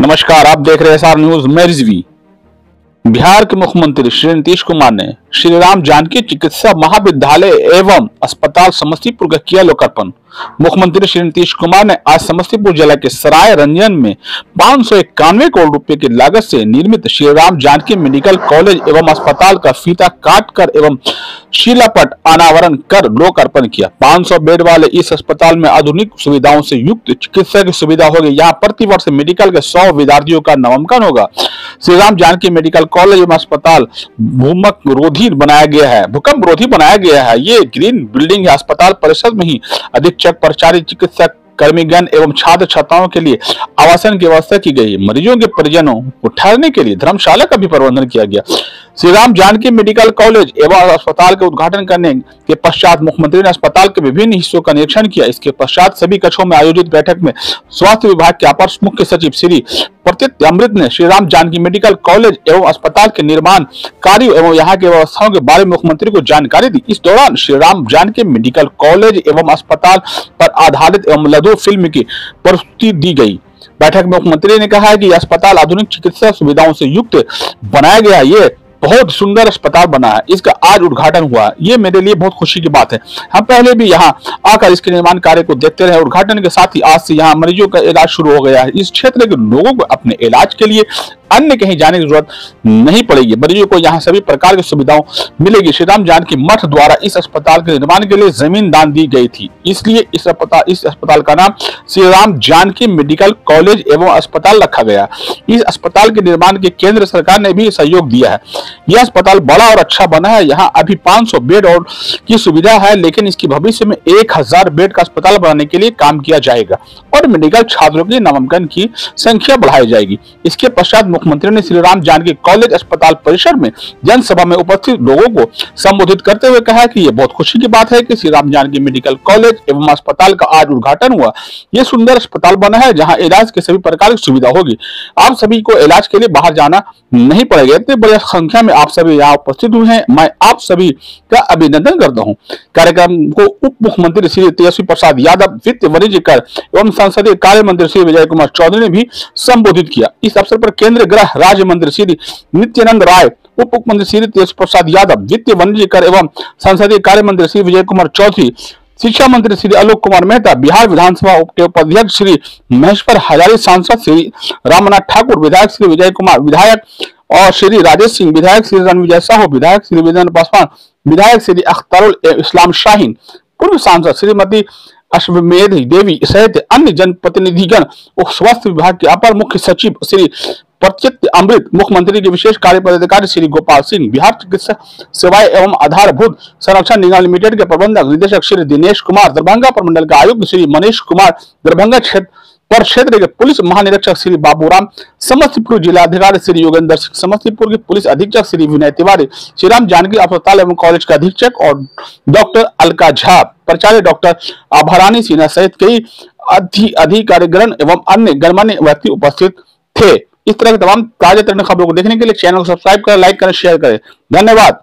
नमस्कार, आप देख रहे हैं न्यूज़, मैं रिजवी। बिहार के मुख्यमंत्री श्री नीतीश कुमार ने श्री राम जानकी चिकित्सा महाविद्यालय एवं अस्पताल समस्तीपुर का किया लोकार्पण। मुख्यमंत्री श्री नीतीश कुमार ने आज समस्तीपुर जिला के सराय रंजन में पाँच सौ इक्यानवे करोड़ रुपए की लागत से निर्मित श्री राम जानकी मेडिकल कॉलेज एवं अस्पताल का फीता काट कर एवं शिलापट अनावरण कर लोकार्पण किया। 500 बेड वाले इस अस्पताल में आधुनिक सुविधाओं से युक्त चिकित्सा की सुविधा होगी। यहाँ प्रति वर्ष मेडिकल के 100 विद्यार्थियों का नामांकन होगा। श्री राम जानकी मेडिकल कॉलेज एवं अस्पताल भूमक रोधी बनाया गया है। भूकंप रोधी बनाया गया है। ये ग्रीन बिल्डिंग है। अस्पताल परिषद में ही अधीक्षक, प्रचारित चिकित्सक, कर्मीगण एवं छात्र छात्राओं के लिए आवासन की व्यवस्था की गई। मरीजों के परिजनों को ठहरने के लिए धर्मशाला का भी प्रबंधन किया गया। श्री राम जानकी मेडिकल कॉलेज एवं अस्पताल के उद्घाटन करने के पश्चात मुख्यमंत्री ने अस्पताल के विभिन्न हिस्सों का निरीक्षण किया। इसके पश्चात सभी कक्षों में आयोजित बैठक में स्वास्थ्य विभाग के अपर मुख्य सचिव श्री प्रत्यत अमृत ने श्री राम जानकी मेडिकल कॉलेज एवं अस्पताल के निर्माण कार्य एवं यहाँ की व्यवस्थाओं के बारे में मुख्यमंत्री को जानकारी दी। इस दौरान श्री राम जानकी मेडिकल कॉलेज एवं अस्पताल पर आधारित एवं लघु फ़िल्म की प्रस्तुति दी गई। बैठक में मुख्यमंत्री ने कहा है कि अस्पताल आधुनिक चिकित्सा सुविधाओं से युक्त बनाया गया ये बहुत सुंदर अस्पताल बना है। इसका आज उद्घाटन हुआ है। ये मेरे लिए बहुत खुशी की बात है। हम पहले भी यहाँ आकर इसके निर्माण कार्य को देखते रहे। उद्घाटन के साथ ही आज से यहाँ मरीजों का इलाज शुरू हो गया है। इस क्षेत्र के लोगों को अपने इलाज के लिए अन्य कहीं जाने की ज़रूरत नहीं पड़ेगी। मरीजों को यहाँ सभी प्रकार की सुविधाओं मिलेगी। श्री राम जानकी मठ द्वारा इस अस्पताल के निर्माण के लिए ज़मीन दान दी गई थी। इसलिए इस अस्पताल इस अस्पताल का नाम श्री राम जानकी मेडिकल कॉलेज एवं अस्पताल रखा गया। इस अस्पताल के निर्माण के केंद्र सरकार ने भी सहयोग दिया है। यह अस्पताल बड़ा और अच्छा बना है। यहाँ अभी 500 बेड और की सुविधा है, लेकिन इसकी भविष्य में एक हज़ार बेड का अस्पताल बनाने के लिए काम किया जाएगा और मेडिकल छात्रों के नामांकन की संख्या बढ़ाई जाएगी। इसके पश्चात मुख्यमंत्री ने श्री राम जानकी कॉलेज अस्पताल परिसर में जनसभा में उपस्थित लोगों को संबोधित करते हुए कहा कि यह बहुत खुशी की बात है कि श्री राम जानकी मेडिकल कॉलेज एवं अस्पताल का आज उद्घाटन हुआ। यह सुंदर अस्पताल बना है, जहाँ इलाज के सभी प्रकार की सुविधा होगी। आप सभी को इलाज के लिए बाहर जाना नहीं पड़ेगा। इतनी बड़ी संख्या में आप सभी यहाँ उपस्थित हुए हैं। मैं आप सभी का अभिनंदन करता हूँ। कार्यक्रम को उप मुख्यमंत्री श्री तेजस्वी प्रसाद यादव, वित्त वाणिज्य कर एवं संसदीय कार्य मंत्री श्री विजय कुमार चौधरी ने भी संबोधित किया। इस अवसर पर केंद्रीय गृह राज्य मंत्री श्री नित्यानंद राय, उप मुख्यमंत्री श्री तेज प्रसाद यादव वित्तीय वाणिज्य कर एवं संसदीय कार्य मंत्री श्री विजय कुमार चौधरी, शिक्षा मंत्री श्री आलोक कुमार मेहता, बिहार विधानसभा उपाध्यक्ष श्री महेश्वर हजारी, सांसद श्री रामनाथ ठाकुर, विधायक श्री विजय कुमार, विधायक और श्री राजेश सिंह, विधायक श्री रणविजय साहू, विधायक श्री विजय पासवान, विधायक श्री अख्तरुल इस्लाम शाहीन, पूर्व सांसद श्रीमती अश्वमेध देवी सहित अन्य जनप्रतिनिधिगण स्वास्थ्य विभाग के अपर मुख्य सचिव श्री प्रत्यक्त अमृत, मुख्यमंत्री के विशेष कार्य पदाधिकारी श्री गोपाल सिंह, बिहार चिकित्सा सेवाएँ एवं आधारभूत संरक्षण निगम लिमिटेड के प्रबंधक, निदेशक श्री दिनेश कुमार, दरभंगा प्रमंडल के आयुक्त श्री मनीष कुमार, दरभंगा क्षेत्र पर क्षेत्र के पुलिस महानिरीक्षक श्री बाबूराम समस्तीपुर जिलाधिकारी श्री योगेंद्र सिंह, समस्तीपुर के पुलिस अधीक्षक श्री विनय तिवारी श्री राम जानकी अस्पताल एवं कॉलेज के अधीक्षक और डॉक्टर अलका झा, प्राचार्य डॉक्टर आभरानी सिन्हा सहित कई अधिकारीगण एवं अन्य गणमान्य व्यक्ति उपस्थित थे। इस तरह के तमाम ताज़ा खबरों को देखने के लिए चैनल को सब्सक्राइब करें, लाइक करें, शेयर करें। धन्यवाद।